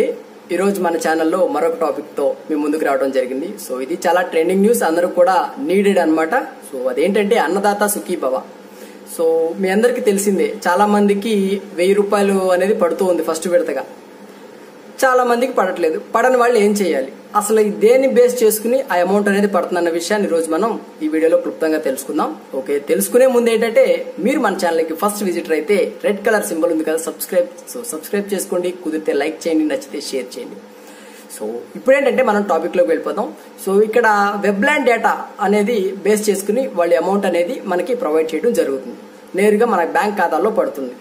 అండి ఈరోజు మన ఛానల్లో మరొక టాపిక్తో మీ ముందుకు రావడం జరిగింది. సో ఇది చాలా ట్రెండింగ్ న్యూస్ అందరూ కూడా నీడెడ్ అనమాట సో అదేంటంటే అన్నదాత సుఖీభవ సో మీ అందరికీ తెలిసిందే చాలా మందికి వెయ్యి రూపాయలు అనేది పడుతూ ఉంది ఫస్ట్ విడతగా. చాలా మందికి పడట్లేదు. పడని వాళ్ళు ఏం చేయాలి? అసలు దేన్ని బేస్ చేసుకుని ఆ అమౌంట్ అనేది పడుతుందన్న విషయాన్ని రోజు మనం ఈ వీడియోలో క్లుప్తంగా తెలుసుకుందాం. ఓకే తెలుసుకునే ముందు ఏంటంటే మీరు మన ఛానల్కి ఫస్ట్ విజిటర్ అయితే రెడ్ కలర్ సింబల్ ఉంది కదా సబ్స్క్రైబ్ సో సబ్స్క్రైబ్ చేసుకోండి. కుదిరితే లైక్ చేయండి నచ్చితే షేర్ చేయండి. సో ఇప్పుడు ఏంటంటే మనం టాపిక్లోకి వెళ్ళిపోదాం. సో ఇక్కడ వెబ్లాండ్ డేటా అనేది బేస్ చేసుకుని వాళ్ళ అమౌంట్ అనేది మనకి ప్రొవైడ్ చేయడం జరుగుతుంది. నేరుగా మన బ్యాంక్ ఖాతాలో పడుతుంది.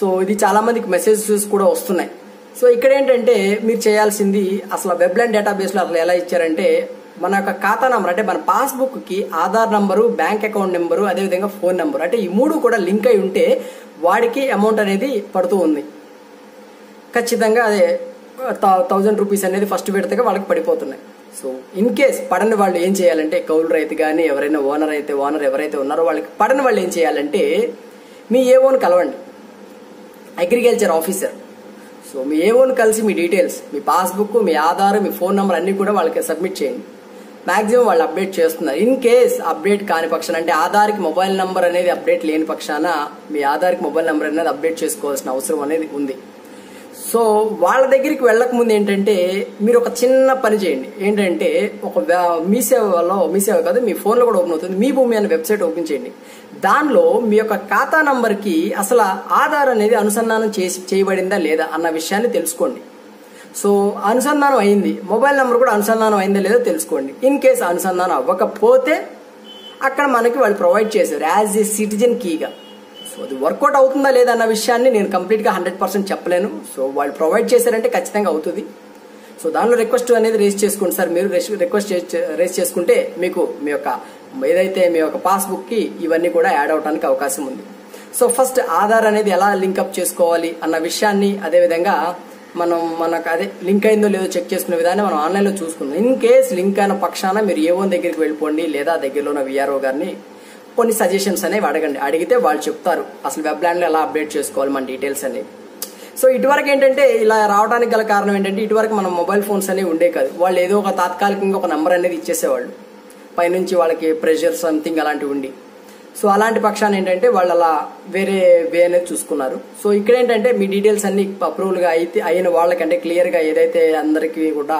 సో ఇది చాలా మందికి మెసేజెస్ కూడా వస్తున్నాయి. సో ఇక్కడ ఏంటంటే మీరు చేయాల్సింది అసలు వెబ్లైన్ డేటాబేస్లో అసలు ఎలా ఇచ్చారంటే మన యొక్క ఖాతా నంబర్ అంటే మన పాస్బుక్కి Aadhaar number bank account number అదేవిధంగా ఫోన్ నెంబర్. అంటే ఈ మూడు కూడా లింక్ అయి ఉంటే వాడికి అమౌంట్ అనేది పడుతూ ఉంది. ఖచ్చితంగా అదే థౌజండ్ రూపీస్ అనేది ఫస్ట్ పెడితే వాళ్ళకి పడిపోతున్నాయి. సో ఇన్ కేస్ పడని వాళ్ళు ఏం చేయాలంటే కౌలు రైతు కానీ ఎవరైనా ఓనర్ అయితే ఓనర్ ఎవరైతే ఉన్నారో వాళ్ళకి పడని వాళ్ళు ఏం చేయాలంటే మీ ఏ ఓన్ కలవండి. Agriculture officer. సో మీ ఏవోని కలిసి మీ డీటెయిల్స్ మీ పాస్బుక్ మీ ఆధార్ మీ ఫోన్ నెంబర్ అన్ని కూడా వాళ్ళకి సబ్మిట్ చేయండి. మాక్సిమం వాళ్ళు అప్డేట్ చేస్తున్నారు. ఇన్ కేస్ అప్డేట్ కాని పక్షాన అంటే ఆధార్కి మొబైల్ నెంబర్ అనేది అప్డేట్ లేని పక్షాన మీ ఆధార్కి మొబైల్ నెంబర్ అనేది అప్డేట్ చేసుకోవాల్సిన అవసరం అనేది ఉంది. సో వాళ్ళ దగ్గరికి వెళ్ళకముందు ఏంటంటే మీరు ఒక చిన్న పని చేయండి. ఏంటంటే ఒక మీ సేవలో మీ సేవ కాదు మీ ఫోన్లో కూడా ఓపెన్ అవుతుంది. మీ భూమి అనే వెబ్సైట్ ఓపెన్ చేయండి. దానిలో మీ యొక్క ఖాతా నంబర్కి అసలు ఆధార్ అనేది అనుసంధానం చేసి చేయబడిందా లేదా అన్న విషయాన్ని తెలుసుకోండి. సో అనుసంధానం అయింది. మొబైల్ నెంబర్ కూడా అనుసంధానం అయిందా లేదో తెలుసుకోండి. ఇన్ కేస్ అనుసంధానం అవ్వకపోతే అక్కడ మనకి వాళ్ళు ప్రొవైడ్ చేశారు యాజ్ ఏ సిటిజన్ కీగా. సో అది వర్కౌట్ అవుతుందా లేదా అన్న విషయాన్ని నేను కంప్లీట్గా హండ్రెడ్ పర్సెంట్ చెప్పలేను. సో వాళ్ళు ప్రొవైడ్ చేశారంటే ఖచ్చితంగా అవుతుంది. సో దానిలో రిక్వెస్ట్ అనేది రేస్ చేసుకోండి సార్. మీరు రిక్వెస్ట్ రేస్ చేసుకుంటే మీకు మీ యొక్క ఏదైతే మీ యొక్క పాస్బుక్కి ఇవన్నీ కూడా యాడ్ అవడానికి అవకాశం ఉంది. సో ఫస్ట్ ఆధార్ అనేది ఎలా లింకప్ చేసుకోవాలి అన్న విషయాన్ని అదేవిధంగా మనం మనకు అదే లింక్ అయిందో లేదో చెక్ చేసుకునే విధాన్ని మనం ఆన్లైన్లో చూసుకుందాం. ఇన్ కేస్ లింక్ అయిన పక్షాన మీరు ఏవో దగ్గరికి వెళ్ళిపోండి లేదా దగ్గరలో ఉన్న విఆర్ఓ గారిని కొన్ని సజెషన్స్ అనేవి అడగండి. అడిగితే వాళ్ళు చెప్తారు. అసలు వెబ్ ల్యాండ్లో ఎలా అప్డేట్ చేసుకోవాలి మన డీటెయిల్స్ అనేవి సో ఇటువరకు ఏంటంటే ఇలా రావడానికి గల కారణం ఏంటంటే ఇటువరకు మన మొబైల్ ఫోన్స్ అనేవి ఉండే కాదు. వాళ్ళు ఏదో ఒక తాత్కాలికంగా ఒక నెంబర్ అనేది ఇచ్చేసేవాళ్ళు. పైనుంచి వాళ్ళకి ప్రెషర్ సంథింగ్ అలాంటివి ఉండి. సో అలాంటి పక్షాన్ని ఏంటంటే వాళ్ళు అలా వేరే వే అనేది చూసుకున్నారు. సో ఇక్కడ ఏంటంటే మీ డీటెయిల్స్ అన్ని అప్రూవల్గా అయితే అయిన వాళ్ళకంటే క్లియర్గా ఏదైతే అందరికీ కూడా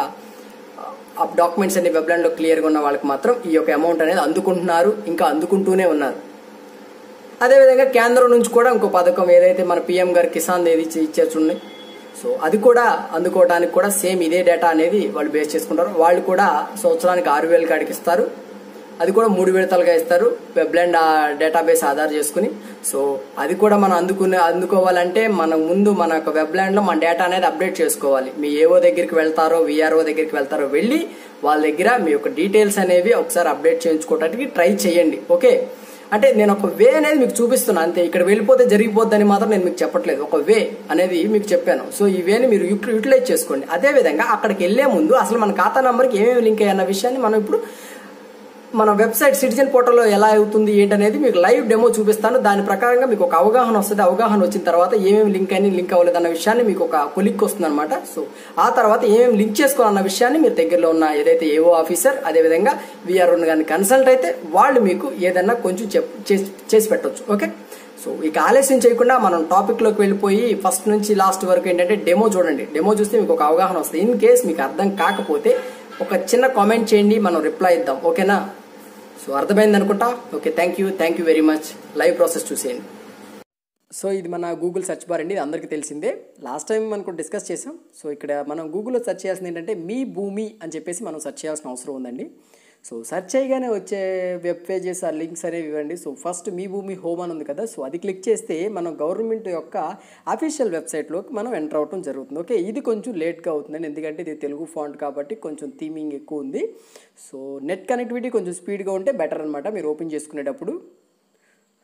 ఆ డాక్యుమెంట్స్ అన్ని వెబ్లైన్లో క్లియర్గా ఉన్న వాళ్ళకి మాత్రం ఈ యొక్క అమౌంట్ అనేది అందుకుంటున్నారు ఇంకా అందుకుంటూనే ఉన్నారు. అదేవిధంగా కేంద్రం నుంచి కూడా ఇంకో పథకం ఏదైతే మన పిఎం గారు కిసాన్ ఏది ఇచ్చేస్తున్నాయి సో అది కూడా అందుకోవడానికి కూడా సేమ్ ఇదే డేటా అనేది వాళ్ళు బేస్ చేసుకుంటారు. వాళ్ళు కూడా సంవత్సరానికి ఆరు వేలు కాడికి ఇస్తారు అది కూడా మూడు విడతలుగా ఇస్తారు. వెబ్లాండ్ డేటాబేస్ ఆధార్ చేసుకుని. సో అది కూడా మనం అందుకునే అందుకోవాలంటే మనం ముందు మన యొక్క వెబ్లాండ్లో మన డేటా అనేది అప్డేట్ చేసుకోవాలి. మీ ఏవో దగ్గరికి వెళ్తారో విఆర్ఓ దగ్గరికి వెళ్తారో వెళ్ళి వాళ్ళ దగ్గర మీ యొక్క డీటెయిల్స్ అనేవి ఒకసారి అప్డేట్ చేయించుకోవడానికి ట్రై చేయండి. ఓకే? అంటే నేను ఒక వే అనేది మీకు చూపిస్తున్నాను అంతే ఇక్కడ వెళ్ళిపోతే జరిగిపోద్దని మాత్రం నేను మీకు చెప్పట్లేదు. ఒక వే అనేది మీకు చెప్పాను. సో ఈ వేని మీరు యూటిలైజ్ చేసుకోండి. అదేవిధంగా అక్కడికి వెళ్ళే ముందు అసలు మన ఖాతా నంబర్కి ఏమేమి లింక్ అయ్యన్న విషయాన్ని మనం ఇప్పుడు మన వెబ్సైట్ సిటిజన్ పోర్టల్లో ఎలా అవుతుంది ఏంటనేది మీకు లైవ్ డెమో చూపిస్తాను. దాని ప్రకారంగా మీకు ఒక అవగాహన వస్తుంది. అవగాహన వచ్చిన తర్వాత ఏమేమి లింక్ అని లింక్ అవ్వలేదు అన్న విషయాన్ని మీకు ఒక కొలిక్ వస్తుంది అనమాట సో ఆ తర్వాత ఏమేమి లింక్ చేసుకోవాలన్న విషయాన్ని మీరు దగ్గరలో ఉన్న ఏదైతే ఏఓ ఆఫీసర్ అదేవిధంగా విఆర్ఓ కానీ కన్సల్ట్ అయితే వాళ్ళు మీకు ఏదన్నా కొంచెం చేసి పెట్టవచ్చు ఓకే? సో ఇక ఆలస్యం చేయకుండా మనం టాపిక్లోకి వెళ్ళిపోయి ఫస్ట్ నుంచి లాస్ట్ వరకు ఏంటంటే డెమో చూడండి. డెమో చూస్తే మీకు ఒక అవగాహన వస్తుంది. ఇన్ కేస్ మీకు అర్థం కాకపోతే ఒక చిన్న కామెంట్ చేయండి. మనం రిప్లై ఇద్దాం. ఓకేనా? సో అర్థమైంది అనుకుంటా? Okay thank you thank you very much live process చూసేయండి. సో ఇది మన గూగుల్ సెర్చ్ బార్ అండి ఇది అందరికీ తెలిసిందే. లాస్ట్ టైం మనకు డిస్కస్ చేసాం. సో ఇక్కడ మనం గూగుల్లో సెర్చ్ చేయాల్సింది ఏంటంటే మీ భూమి అని చెప్పేసి మనం సెర్చ్ చేయాల్సిన అవసరం ఉందండి. సో సెర్చ్ చేయగానే వచ్చే వెబ్ పేజెస్ ఆ లింక్స్ అనేవి ఇవ్వండి. సో ఫస్ట్ మీ భూమి హోమ్ అని ఉంది కదా సో అది క్లిక్ చేస్తే మనం గవర్నమెంట్ యొక్క అఫీషియల్ వెబ్సైట్లోకి మనం ఎంటర్ అవ్వటం జరుగుతుంది. ఓకే ఇది కొంచెం లేట్గా అవుతుందండి. ఎందుకంటే ఇది తెలుగు ఫాంట్ కాబట్టి కొంచెం థీమింగ్ ఎక్కువ ఉంది. సో నెట్ కనెక్టివిటీ కొంచెం స్పీడ్గా ఉంటే బెటర్ అనమాట మీరు ఓపెన్ చేసుకునేటప్పుడు.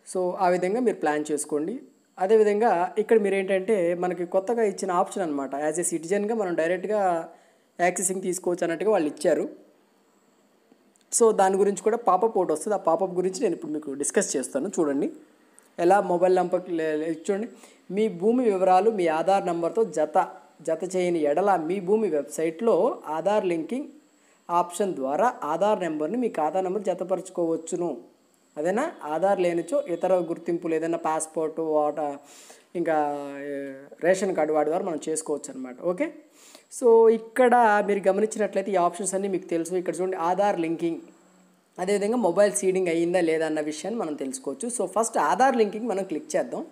సో ఆ విధంగా మీరు ప్లాన్ చేసుకోండి. అదేవిధంగా ఇక్కడ మీరు ఏంటంటే మనకి కొత్తగా ఇచ్చిన ఆప్షన్ అనమాట యాజ్ ఏ సిటిజన్గా మనం డైరెక్ట్గా యాక్సెసింగ్ తీసుకోవచ్చు అన్నట్టుగా వాళ్ళు ఇచ్చారు. సో దాని గురించి కూడా పాపప్ ఒకటి వస్తుంది. ఆ పాపప్ గురించి నేను ఇప్పుడు మీకు డిస్కస్ చేస్తాను. చూడండి. ఎలా మొబైల్ నెంబర్ చూడండి. మీ భూమి వివరాలు మీ ఆధార్ నెంబర్తో జత జత చేయని ఎడల మీ భూమి వెబ్సైట్లో ఆధార్ లింకింగ్ ఆప్షన్ ద్వారా ఆధార్ నెంబర్ని మీ ఖాతా నెంబర్ జతపరచుకోవచ్చును. అదేనా? ఆధార్ లేనిచో ఇతర గుర్తింపులు ఏదైనా పాస్పోర్టు వాటర్ ఇంకా రేషన్ కార్డు వాడి ద్వారా మనం చేసుకోవచ్చు అనమాట ఓకే? సో ఇక్కడ మీరు గమనించినట్లయితే ఈ ఆప్షన్స్ అన్నీ మీకు తెలుసు. ఇక్కడ చూడండి ఆధార్ లింకింగ్. అదేవిధంగా మొబైల్ సీడింగ్ అయ్యిందా లేదా అన్న విషయాన్ని మనం తెలుసుకోవచ్చు. సో ఫస్ట్ ఆధార్ లింకింగ్ మనం క్లిక్ చేద్దాం.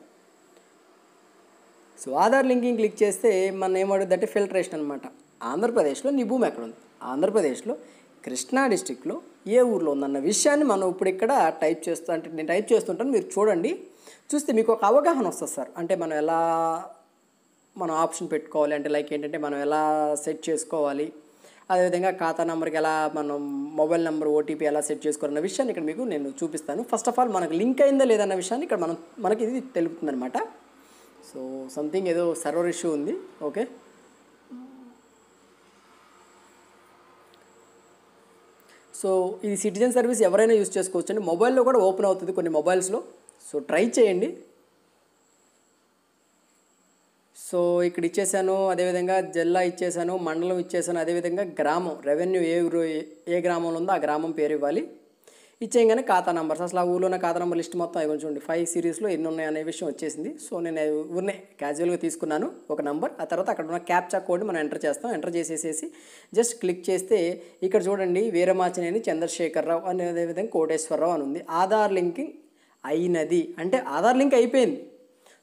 సో ఆధార్ లింకింగ్ క్లిక్ చేస్తే మనం ఏమడుద్దంటే ఫిల్టరేషన్ అనమాట ఆంధ్రప్రదేశ్లో నీ భూమి ఎక్కడ ఉంది ఆంధ్రప్రదేశ్లో కృష్ణా డిస్టిక్లో ఏ ఊర్లో ఉందన్న విషయాన్ని మనం ఇప్పుడు ఇక్కడ టైప్ చేస్తూ అంటే నేను టైప్ చేస్తుంటాను. మీరు చూడండి. చూస్తే మీకు ఒక అవగాహన వస్తుంది సార్. అంటే మనం ఎలా మనం ఆప్షన్ పెట్టుకోవాలి? అంటే లైక్ ఏంటంటే మనం ఎలా సెట్ చేసుకోవాలి? అదేవిధంగా ఖాతా నెంబర్కి ఎలా మనం మొబైల్ నెంబర్ ఓటీపీ ఎలా సెట్ చేసుకోవాలన్న విషయాన్ని ఇక్కడ మీకు నేను చూపిస్తాను. ఫస్ట్ ఆఫ్ ఆల్ మనకు లింక్ అయిందా లేదన్న విషయాన్ని ఇక్కడ మనం మనకి ఇది తెలుపుతుందనమాట సో సంథింగ్ ఏదో సర్వర్ ఇష్యూ ఉంది. ఓకే? సో ఇది సిటిజన్ సర్వీస్ ఎవరైనా యూజ్ చేసుకోవచ్చు అండి మొబైల్లో కూడా ఓపెన్ అవుతుంది కొన్ని మొబైల్స్లో. సో ట్రై చేయండి. సో ఇక్కడ ఇచ్చేసాను అదేవిధంగా జిల్లా ఇచ్చేసాను మండలం ఇచ్చేసాను అదేవిధంగా గ్రామం రెవెన్యూ ఏ ఏ గ్రామంలో ఉందో ఆ గ్రామం పేరు ఇవ్వాలి. ఇచ్చేయగానే ఖాతా నంబర్స్ అసలు ఆ ఊళ్ళో ఉన్న ఖాతా నంబర్ లిస్ట్ మొత్తం అవి చూడండి. ఫైవ్ సిరీస్లో ఎన్ని ఉన్నాయి అనే విషయం వచ్చేసింది. సో నేను ఊరినే క్యాజువల్గా తీసుకున్నాను ఒక నంబర్. ఆ తర్వాత అక్కడ ఉన్న క్యాప్చా కోడ్ మనం ఎంటర్ చేస్తాం. ఎంటర్ చేసేసేసి జస్ట్ క్లిక్ చేస్తే ఇక్కడ చూడండి వీరమాచినేని చంద్రశేఖరరావు అనే అదేవిధంగా కోటేశ్వరరావు అని ఉంది. ఆధార్ లింకింగ్ అయినది. అంటే ఆధార్ లింక్ అయిపోయింది.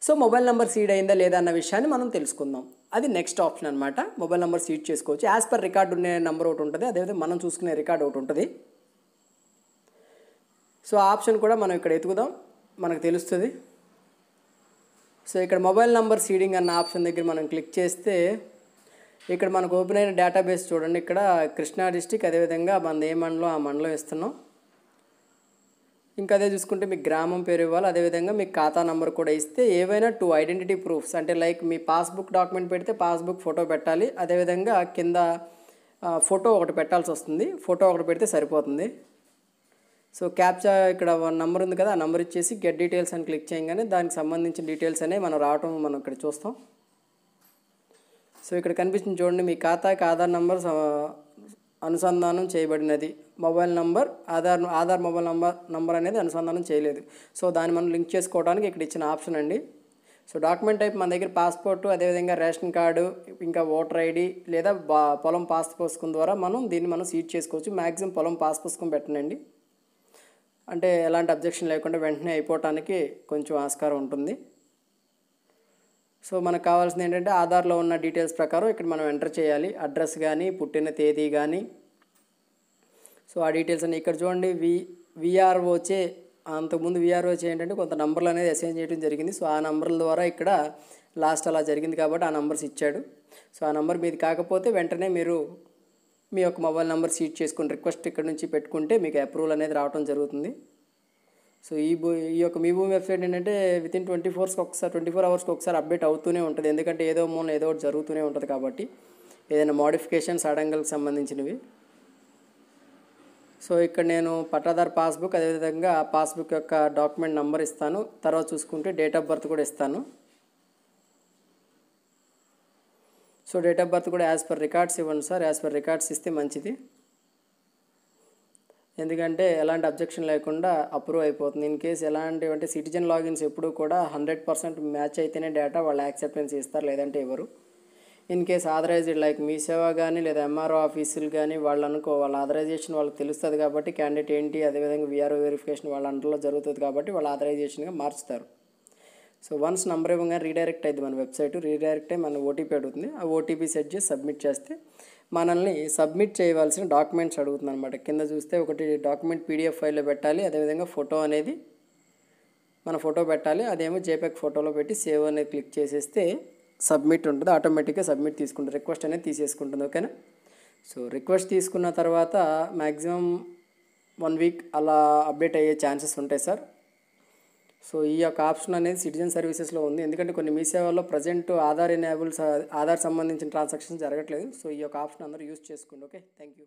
సో మొబైల్ నెంబర్ సీడ్ అయిందా లేదా అన్న విషయాన్ని మనం తెలుసుకుందాం. అది నెక్స్ట్ ఆప్షన్ అనమాట మొబైల్ నెంబర్ సీడ్ చేసుకోవచ్చు. యాజ్ పర్ రికార్డు ఉండే నెంబర్ ఒకటి ఉంటుంది. అదేవిధంగా మనం చూసుకునే రికార్డ్ ఒకటి ఉంటుంది. సో ఆ ఆప్షన్ కూడా మనం ఇక్కడ ఎతుకుదాం. మనకు తెలుస్తుంది. సో ఇక్కడ మొబైల్ నెంబర్ సీడింగ్ అన్న ఆప్షన్ దగ్గర మనం క్లిక్ చేస్తే ఇక్కడ మనకు ఓపెన్ అయిన డేటాబేస్ చూడండి. ఇక్కడ కృష్ణా డిస్టిక్ అదేవిధంగా మనది ఏ మండలం ఆ మండలం ఇస్తున్నాం ఇంకా అదే చూసుకుంటే మీ గ్రామం పేరు ఇవ్వాలి. అదేవిధంగా మీ ఖాతా నంబర్ కూడా ఇస్తే ఏవైనా టూ ఐడెంటిటీ ప్రూఫ్స్ అంటే లైక్ మీ పాస్బుక్ డాక్యుమెంట్ పెడితే పాస్బుక్ ఫోటో పెట్టాలి. అదేవిధంగా కింద ఫోటో ఒకటి పెట్టాల్సి వస్తుంది. ఫోటో ఒకటి పెడితే సరిపోతుంది. సో క్యాప్చా ఇక్కడ వన్ నెంబర్ ఉంది కదా ఆ నెంబర్ ఇచ్చేసి గెట్ డీటెయిల్స్ అని క్లిక్ చేయగానే దానికి సంబంధించిన డీటెయిల్స్ అనేవి మనం రావటం మనం ఇక్కడ చూస్తాం. సో ఇక్కడ కనిపిస్తుంది చూడండి మీ ఖాతాకి ఆధార్ నెంబర్ స- అనుసంధానం చేయబడినది. Mobile number Aadhaar Aadhaar mobile number number అనేది అనుసంధానం చేయలేదు. సో దాన్ని మనం లింక్ చేసుకోవడానికి ఇక్కడ ఇచ్చిన ఆప్షన్ అండి. సో డాక్యుమెంట్ టైప్ మన దగ్గర పాస్పోర్ట్ అదేవిధంగా రేషన్ కార్డు ఇంకా ఓటర్ ఐడి లేదా బా పొలం పాస్ పుస్తకం ద్వారా మనం దీన్ని మనం సీట్ చేసుకోవచ్చు. మ్యాక్సిమం పొలం పాస్ పుస్తకం పెట్టనండి. అంటే ఎలాంటి అబ్జెక్షన్ లేకుండా వెంటనే అయిపోవటానికి కొంచెం ఆస్కారం ఉంటుంది. సో మనకు కావాల్సింది ఏంటంటే ఆధార్లో ఉన్న డీటెయిల్స్ ప్రకారం ఇక్కడ మనం ఎంటర్ చేయాలి. అడ్రస్ కానీ పుట్టిన తేదీ కానీ. సో ఆ డీటెయిల్స్ అన్ని ఇక్కడ చూడండి. వి విఆర్ఓచే అంతకుముందు విఆర్ఓచే ఏంటంటే కొంత నంబర్లు అనేది అసైన్ చేయడం జరిగింది. సో ఆ నంబర్ల ద్వారా ఇక్కడ లాస్ట్ అలా జరిగింది కాబట్టి ఆ నంబర్స్ ఇచ్చాడు. సో ఆ నంబర్ మీది కాకపోతే వెంటనే మీరు మీ యొక్క మొబైల్ నెంబర్ సీట్ చేసుకుని రిక్వెస్ట్ ఇక్కడ నుంచి పెట్టుకుంటే మీకు అప్రూవల్ అనేది రావడం జరుగుతుంది. సో ఈ భూ ఈ యొక్క మీ భూమి వెబ్సైట్ ఏంటంటే వితిన్ ట్వంటీ ఫోర్స్కి ఒకసారి ట్వంటీ ఫోర్ అవర్స్కి ఒకసారి అప్డేట్ అవుతూనే ఉంటుంది. ఎందుకంటే ఏదో మూల ఏదో ఒకటి జరుగుతూనే ఉంటుంది కాబట్టి ఏదైనా మోడిఫికేషన్స్ అడంగల్కి సంబంధించినవి. సో ఇక్కడ నేను పట్టాదారు పాస్బుక్ అదేవిధంగా పాస్బుక్ యొక్క డాక్యుమెంట్ నెంబర్ ఇస్తాను. తర్వాత చూసుకుంటే డేట్ ఆఫ్ బర్త్ కూడా ఇస్తాను. సో డేట్ ఆఫ్ బర్త్ కూడా యాజ్ పర్ రికార్డ్స్ ఇవ్వండి సార్. యాజ్ పర్ రికార్డ్స్ ఇస్తే మంచిది. ఎందుకంటే ఎలాంటి అబ్జెక్షన్ లేకుండా అప్రూవ్ అయిపోతుంది. ఇన్ కేస్ ఎలాంటి అంటే సిటిజన్ లాగిన్స్ ఎప్పుడు కూడా హండ్రెడ్ పర్సెంట్ మ్యాచ్ అయితేనే డేటా వాళ్ళు యాక్సెప్టెన్స్ ఇస్తారు లేదంటే ఎవరు. In case authorised like Mee Seva కానీ లేదా ఎంఆర్ఓ ఆఫీసులు కానీ వాళ్ళు అనుకో వాళ్ళ ఆథరైజేషన్ వాళ్ళకి తెలుస్తుంది కాబట్టి క్యాండిడేట్ ఏంటి అదేవిధంగా విఆర్ఓ వెరిఫికేషన్ వాళ్ళ అంటలో జరుగుతుంది కాబట్టి వాళ్ళ ఆథరైజేషన్గా మార్చుతారు. సో వన్స్ నంబర్ ఇవ్వగానే రీడైరెక్ట్ అయింది మన వెబ్సైట్ రీడైరెక్ట్ అయ్యి మన ఓటీపీ అడుగుతుంది. ఆ ఓటీపీ సెట్ చేసి సబ్మిట్ చేస్తే మనల్ని సబ్మిట్ చేయవలసిన డాక్యుమెంట్స్ అడుగుతుంది అనమాట కింద చూస్తే ఒకటి డాక్యుమెంట్ పీడిఎఫ్ ఫైల్లో పెట్టాలి అదేవిధంగా ఫోటో అనేది మన ఫోటో పెట్టాలి అదేమో జేపెక్ ఫోటోలో పెట్టి సేవ్ అనేది క్లిక్ చేసేస్తే సబ్మిట్ ఉంటుంది ఆటోమేటిక్గా సబ్మిట్ తీసుకుంటుంది రిక్వెస్ట్ అనేది తీసేసుకుంటుంది ఓకేనా? సో రిక్వెస్ట్ తీసుకున్న తర్వాత మ్యాక్సిమం వన్ వీక్ అలా అప్డేట్ అయ్యే ఛాన్సెస్ ఉంటాయి సార్. సో ఈ యొక్క ఆప్షన్ అనేది సిటిజన్ సర్వీసెస్లో ఉంది. ఎందుకంటే కొన్ని మీ సేవల్లో ప్రజెంట్ ఆధార్ ఎనేబుల్ ఆధార్ సంబంధించిన ట్రాన్సాక్షన్స్ జరగట్లేదు. సో ఈ యొక్క ఆప్షన్ అందరూ యూస్ చేసుకోండి. ఓకే? Thank you